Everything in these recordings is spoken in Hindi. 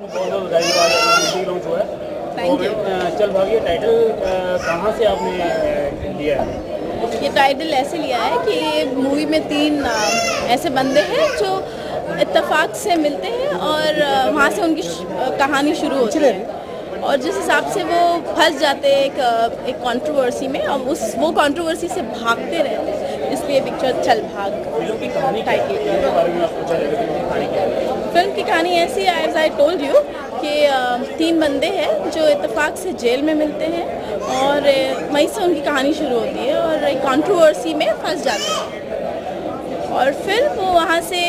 लॉन्च हुआ है चल भागी टाइटल कहाँ से आपने लिया है? ये टाइटल ऐसे लिया है कि मूवी में तीन ऐसे बंदे हैं जो इत्तेफाक से मिलते हैं और वहाँ से उनकी कहानी शुरू होती है। और जिस हिसाब से वो फंस जाते हैं एक एक कंट्रोवर्सी में और उस वो कंट्रोवर्सी से भागते रहते हैं। इसलिए पिक्चर चल भाग टाइटल फ़िल्म के कहानी ऐसी है एज आई टोल्ड यू कि तीन बंदे हैं जो इत्तेफाक से जेल में मिलते हैं और वहीं से उनकी कहानी शुरू होती है और एक कंट्रोवर्सी में फंस जाते हैं। और फिर वो वहाँ से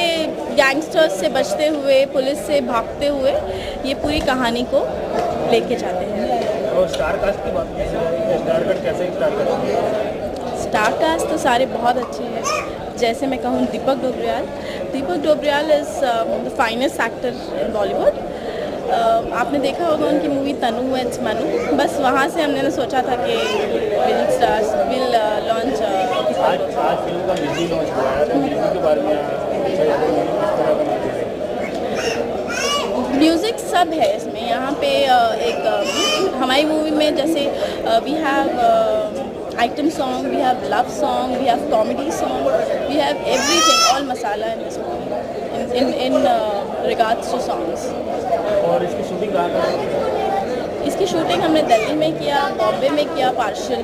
गैंगस्टर्स से बचते हुए पुलिस से भागते हुए ये पूरी कहानी को लेके जाते हैं। और स्टार कास्ट की बात स्टार कास्ट कैसे स्टार कास्ट स्टार कास्ट तो सारे बहुत अच्छे हैं। जैसे मैं कहूँ Deepak Dobriyal Deepak Dobriyal is the finest actor in Bollywood आपने देखा होगा उनकी मूवी तनु एट्स मनु। बस वहाँ से हमने ना सोचा था कि will stars will launch music सब है इसमें। यहाँ पे एक हमारी मूवी में जैसे we have item song we have love song we have comedy song we have everything all masala in this movie in in regards to songs और इसकी शूटिंग कहाँ इसकी शूटिंग हमने दिल्ली में किया बॉम्बे में किया पार्शल